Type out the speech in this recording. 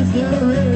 is there